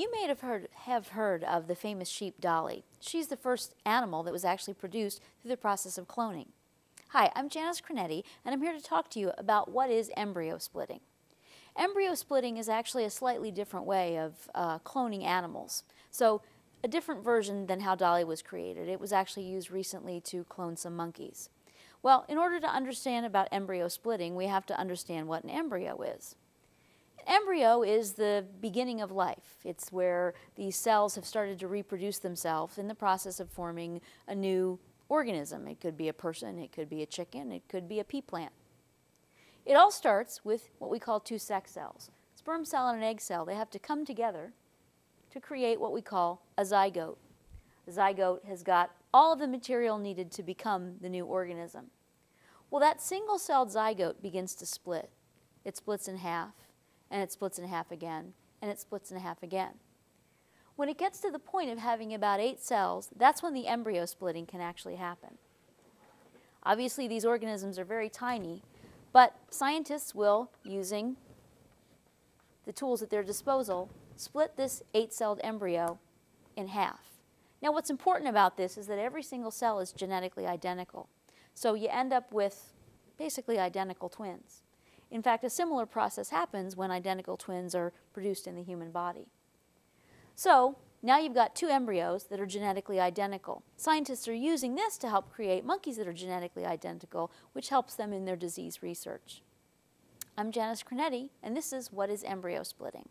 You may have heard, have heard of the famous sheep Dolly. She's the first animal that was actually produced through the process of cloning. Hi, I'm Janice Creneti, and I'm here to talk to you about what is embryo splitting. Embryo splitting is actually a slightly different way of uh, cloning animals. So, a different version than how Dolly was created. It was actually used recently to clone some monkeys. Well, in order to understand about embryo splitting, we have to understand what an embryo is. Embryo is the beginning of life. It's where these cells have started to reproduce themselves in the process of forming a new organism. It could be a person, it could be a chicken, it could be a pea plant. It all starts with what we call two sex cells. Sperm cell and an egg cell, they have to come together to create what we call a zygote. The zygote has got all of the material needed to become the new organism. Well, that single-celled zygote begins to split. It splits in half, and it splits in half again, and it splits in half again. When it gets to the point of having about eight cells, that's when the embryo splitting can actually happen. Obviously, these organisms are very tiny, but scientists will, using the tools at their disposal, split this eight-celled embryo in half. Now, what's important about this is that every single cell is genetically identical. So you end up with basically identical twins. In fact, a similar process happens when identical twins are produced in the human body. So now you've got two embryos that are genetically identical. Scientists are using this to help create monkeys that are genetically identical, which helps them in their disease research. I'm Janice Creneti, and this is What is Embryo Splitting?